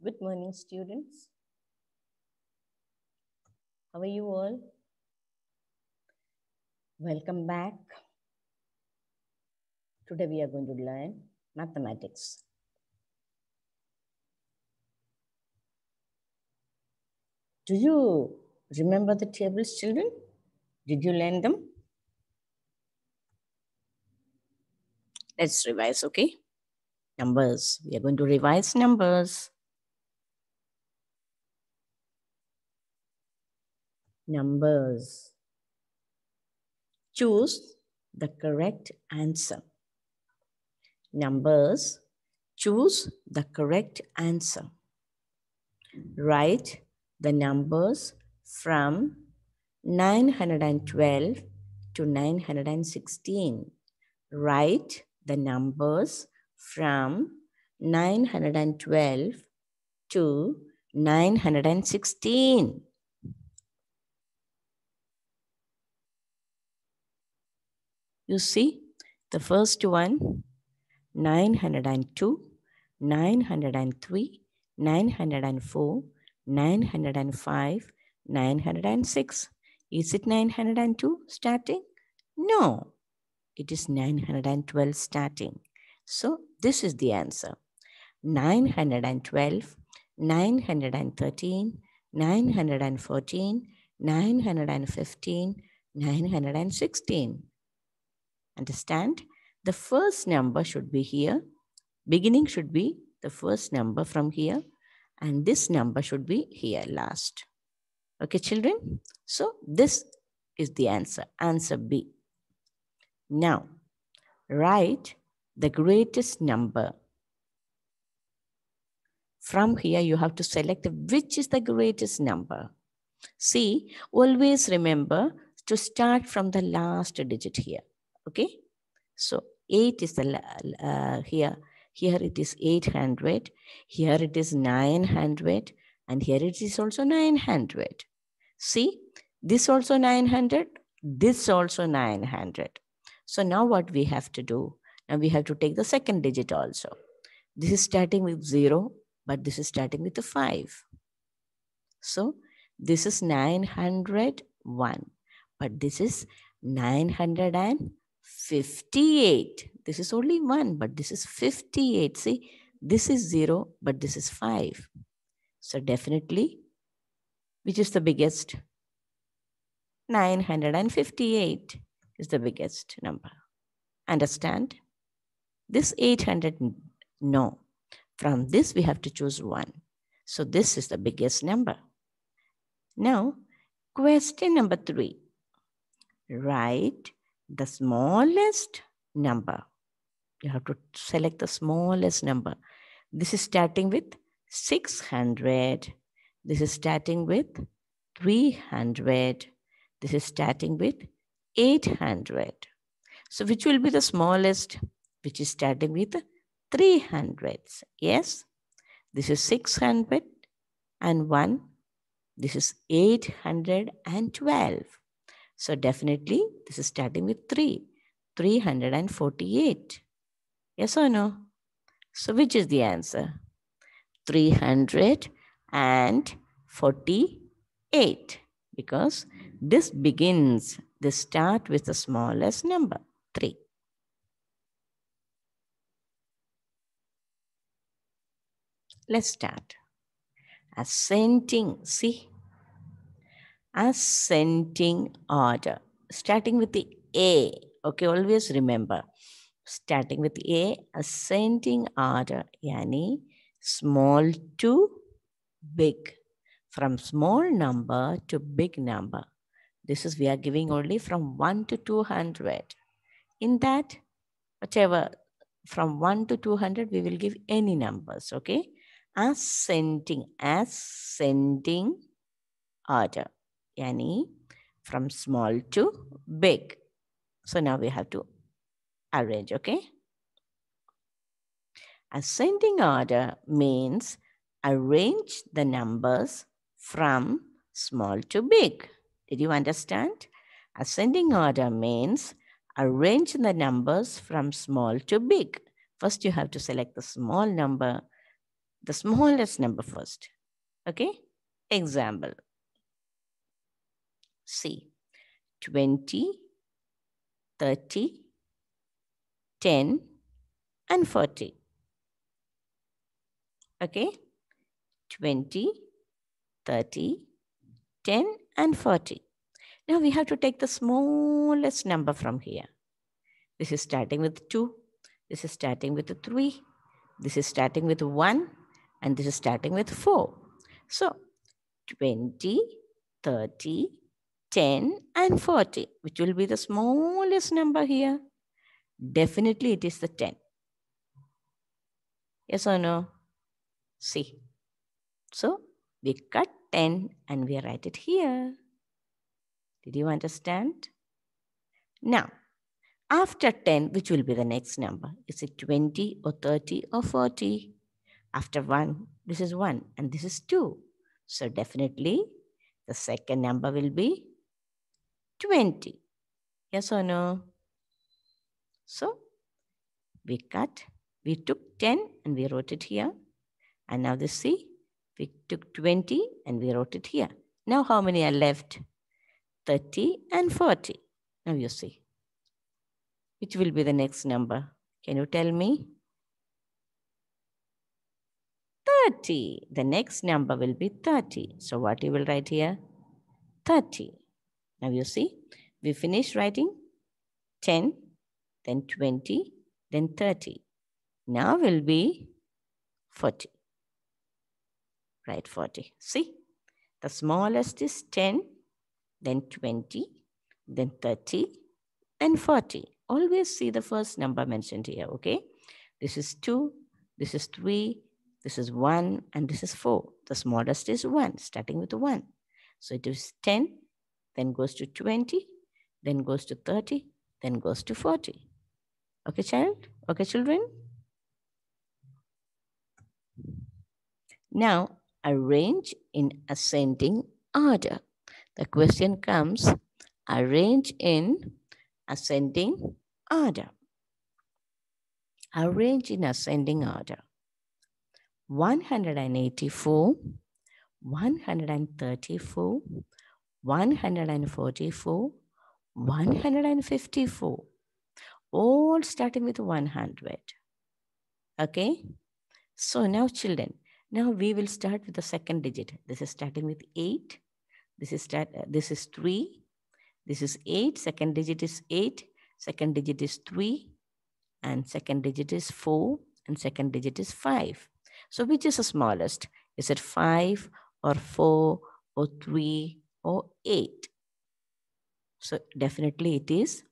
Good morning, students. How are you all? Welcome back. Today we are going to learn mathematics. Do you remember the tables, children? Did you learn them? Let's revise, okay? Numbers. We are going to revise numbers. Numbers. Choose the correct answer. Numbers. Choose the correct answer. Write the numbers from 912 to 916. Write the numbers from 912 to 916. You see, the first one 902, 903, 904, 905, 906. Is it 902 starting? No, it is 912 starting. So this is the answer. 912, 913, 914, 915, 916. Understand? The first number should be here. Beginning should be the first number from here. And this number should be here last. Okay, children? So this is the answer. Answer B. Now, write the greatest number. From here, you have to select which is the greatest number. See, always remember to start from the last digit here. Okay? So 8 is the uh, here. Here it is 800. Here it is 900. And here it is also 900. See, this also 900. This also 900. So now what we have to do? Now we have to take the second digit also. This is starting with 0, but this is starting with a 5. So this is 901, but this is 958. This is only 1, but this is 58. See, this is 0, but this is 5. So definitely, which is the biggest? 958 is the biggest number. Understand? This 800, no. From this, we have to choose one. So this is the biggest number. Now, question number three. Write the smallest number. You have to select the smallest number. This is starting with 600. This is starting with 300. This is starting with 800. So which will be the smallest? which is starting with 300. Yes, this is 600 and 1. This is 812. So definitely this is starting with 3. 348. Yes or no? So which is the answer? 348 because this begins, this start with the smallest number, 3. Let's start. Ascending, see? Ascending order. Starting with the A. Okay, always remember. Starting with A, ascending order. Yani small to big. From small number to big number. This is, we are giving only from 1 to 200. In that, whatever, from 1 to 200, we will give any numbers, okay? ascending ascending order yani from small to big so now we have to arrange okay ascending order means arrange the numbers from small to big did you understand ascending order means arrange the numbers from small to big first you have to select the small number the smallest number first. Okay? Example. See, 20, 30, 10, and 40. Okay? 20, 30, 10, and 40. Now we have to take the smallest number from here. This is starting with 2. This is starting with 3. This is starting with 1. And this is starting with 4. So 20, 30, 10, and 40, which will be the smallest number here. Definitely it is the 10. Yes or no? See. So we cut 10 and we write it here. Did you understand? Now, after 10, which will be the next number? Is it 20 or 30 or 40? After 1, this is 1 and this is 2. So definitely the second number will be 20. Yes or no? So we cut, we took 10 and we wrote it here. And now this C, we took 20 and we wrote it here. Now how many are left? 30 and 40. Now you see. Which will be the next number? Can you tell me? 30. The next number will be 30. So what you will write here? 30. Now you see, we finish writing 10, then 20, then 30. Now will be 40. Write 40. See, the smallest is 10, then 20, then 30, and 40. Always see the first number mentioned here, okay? This is 2, this is 3, this is 1, and this is 4. The smallest is 1, starting with 1. So it is 10, then goes to 20, then goes to 30, then goes to 40. Okay, child? Okay, children? Now, arrange in ascending order. The question comes, arrange in ascending order. Arrange in ascending order. 184, 134, 144, 154. All starting with 100. Okay. So now children, now we will start with the second digit. This is starting with 8. This is, start, uh, this is 3. This is 8. Second digit is 8. Second digit is 3. And second digit is 4. And second digit is 5. So which is the smallest? Is it 5 or 4 or 3 or 8? So definitely it is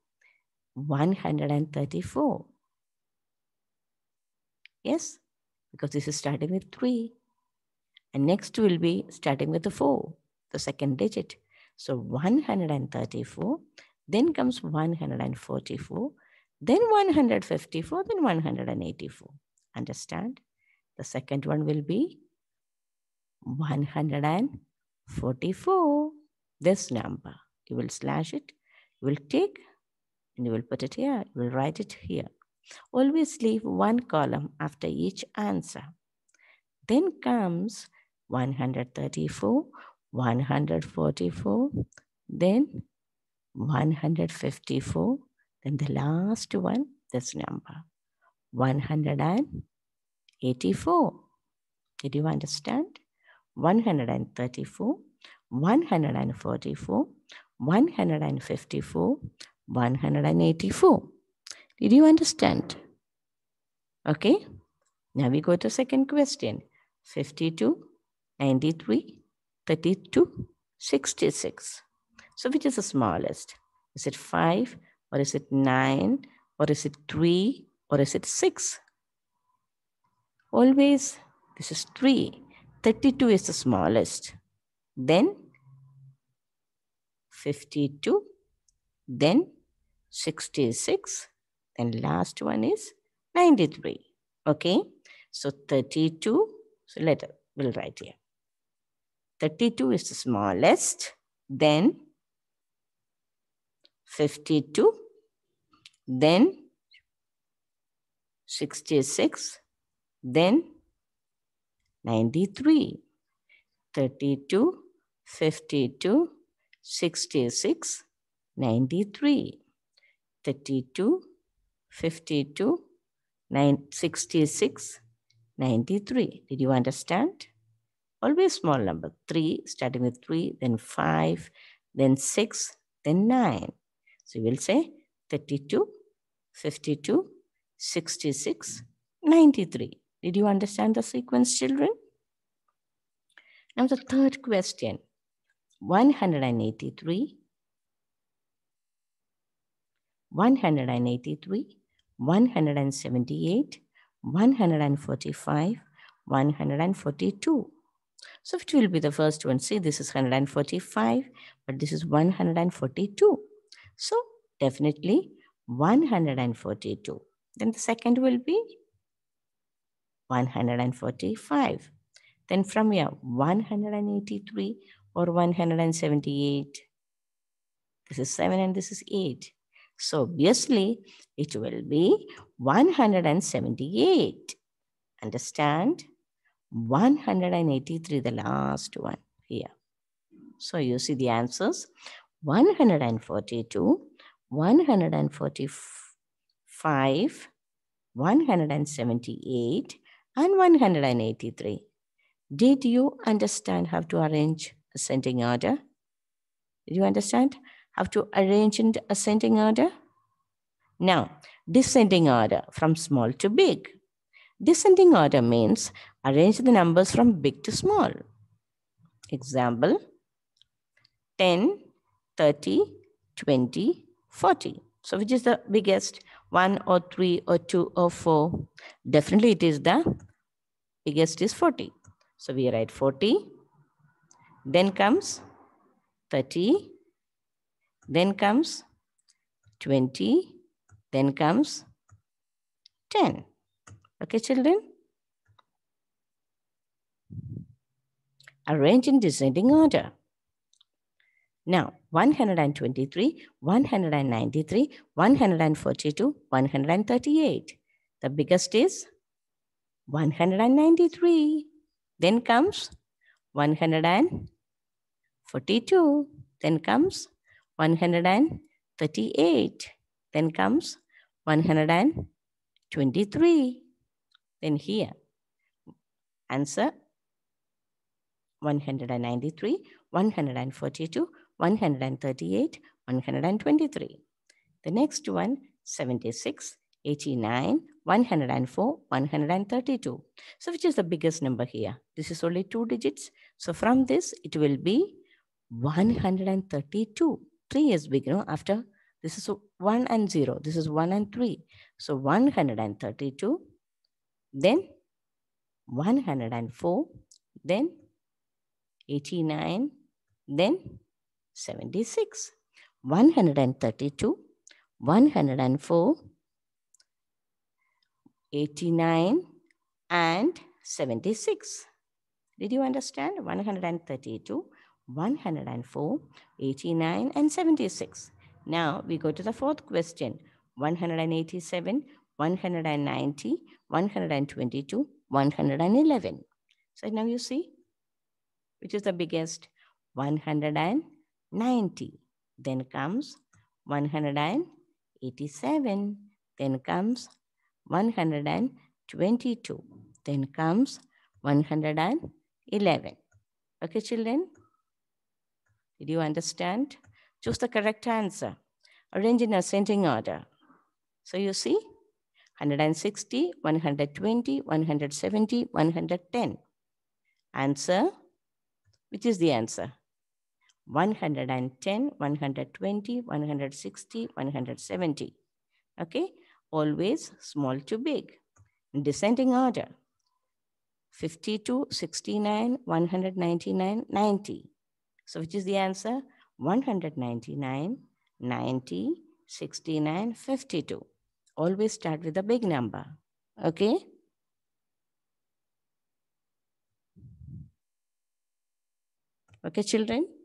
134. Yes, because this is starting with 3. And next will be starting with the 4, the second digit. So 134, then comes 144, then 154, then 184. Understand? The second one will be 144. This number, you will slash it, you will take, and you will put it here, you will write it here. Always leave one column after each answer. Then comes 134, 144, then 154, then the last one, this number, 184. Did you understand? 134, 144, 154, 184. Did you understand? Okay. Now we go to second question. 52, 93, 32, 66. So which is the smallest? Is it 5 or is it 9 or is it 3 or is it 6? Always this is 3. 32 is the smallest. Then 52, then 66, and last one is 93. Okay. So 32. So let we'll write here. 32 is the smallest. Then 52. Then 66. Then 93, 32, 52, 66, 93, 32, 52, 9, 66, 93. Did you understand? Always small number. 3, starting with 3, then 5, then 6, then 9. So you will say 32, 52, 66, 93. Did you understand the sequence, children? Now the third question. 183, 183, 178, 145, 142. So it will be the first one. See, this is 145, but this is 142. So definitely 142. Then the second will be 145. Then from here, 183 or 178. This is 7 and this is 8. So obviously, it will be 178. Understand? 183, the last one here. So you see the answers. 142, 145, 178, and 183. Did you understand how to arrange ascending order? Do you understand how to arrange in ascending order? Now, descending order from small to big. Descending order means arrange the numbers from big to small. Example 10, 30, 20, 40. So which is the biggest? 1 or 3 or 2 or 4? Definitely it is the biggest is 40. So we write 40. Then comes 30. Then comes 20. Then comes 10. Okay, children? Arrange in descending order. Now, 123, 193, 142, 138. The biggest is 193. Then comes 142. Then comes 138. Then comes 123. Then here, answer 193, 142, 138, 123. The next one, 76, 89, 104, 132. So which is the biggest number here? This is only two digits. So from this, it will be 132. 3 is big, no? After this is 1 and 0. This is 1 and 3. So 132, then 104, then 89, then 76. 132, 104, 89, and 76. Did you understand? 132, 104, 89, and 76. Now we go to the fourth question. 187, 190, 122, 111. So now you see, which is the biggest? 190. Then comes 187. Then comes 122. Then comes 111. Okay, children? Did you understand? Choose the correct answer. Arrange in ascending order. So you see, 160, 120, 170, 110. Answer, which is the answer? 110, 120, 160, 170. Okay, always small to big. In descending order, 52, 69, 199, 90. So which is the answer? 199, 90, 69, 52. Always start with a big number. Okay? Okay, children?